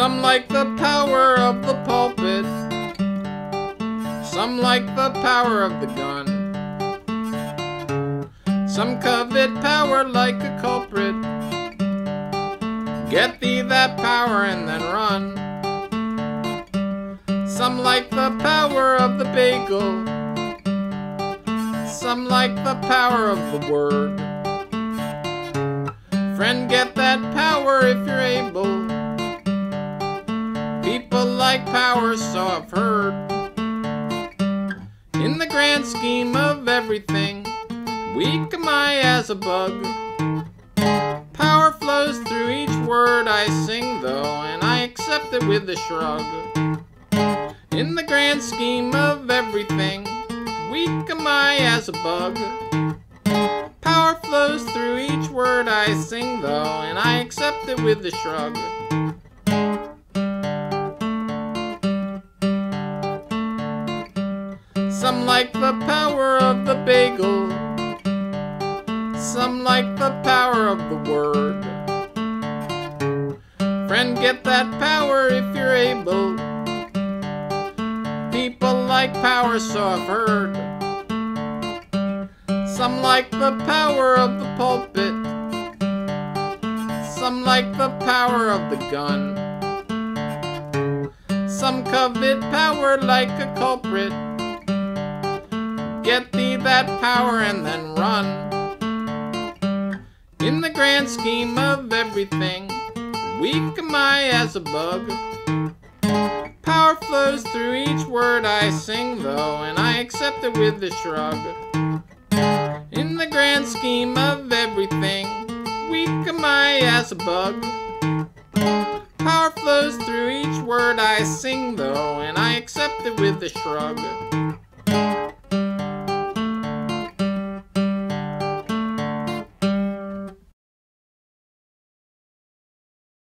Some like the power of the pulpit. Some like the power of the gun. Some covet power like a culprit. Get thee that power and then run. Some like the power of the bagel. Some like the power of the word. Friend, get that power if you're able. People like power, so I've heard. In the grand scheme of everything, weak am I as a bug. Power flows through each word I sing, though, and I accept it with a shrug. In the grand scheme of everything, weak am I as a bug. Power flows through each word I sing, though, and I accept it with a shrug. Some like the power of the bagel. Some like the power of the word. Friend, get that power if you're able. People like power, so I've heard. Some like the power of the pulpit. Some like the power of the gun. Some covet power like a culprit. Get thee that power and then run. In the grand scheme of everything, weak am I as a bug. Power flows through each word I sing, though, and I accept it with a shrug. In the grand scheme of everything, weak am I as a bug. Power flows through each word I sing, though, and I accept it with a shrug.